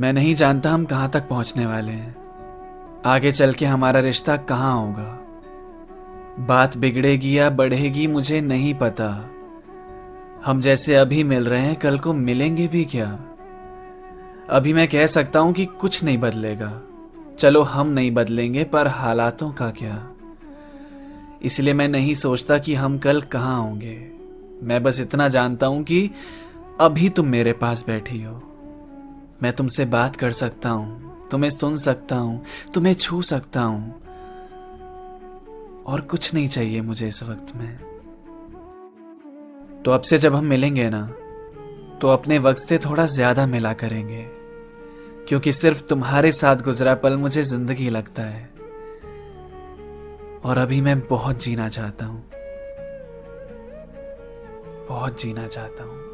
मैं नहीं जानता हम कहाँ तक पहुँचने वाले हैं। आगे चल के हमारा रिश्ता कहाँ होगा? बात बिगड़ेगी या बढ़ेगी मुझे नहीं पता। हम जैसे अभी मिल रहे हैं, कल को मिलेंगे भी क्या? अभी मैं कह सकता हूँ कि कुछ नहीं बदलेगा। चलो हम नहीं बदलेंगे, पर हालातों का क्या? इसलिए मैं नहीं सोचता कि हम कल कहाँ होंगे। मैं बस इतना जानता हूँ कि अभी तुम मेरे पास बैठी हो। मैं तुमसे बात कर सकता हूँ, तुम्हें सुन सकता हूँ, तुम्हें छू सकता हूँ। और कुछ नहीं चाहिए मुझे इस वक्त में। तो अब से जब हम मिलेंगे ना तो अपने वक्त से थोड़ा ज़्यादा मिला करेंगे। क्योंकि सिर्फ़ तुम्हारे साथ गुजरा पल मुझे ज़िंदगी लगता है। और अभी मैं बहुत जीना चाहता हूँ। बहुत जीना चाहता हूँ।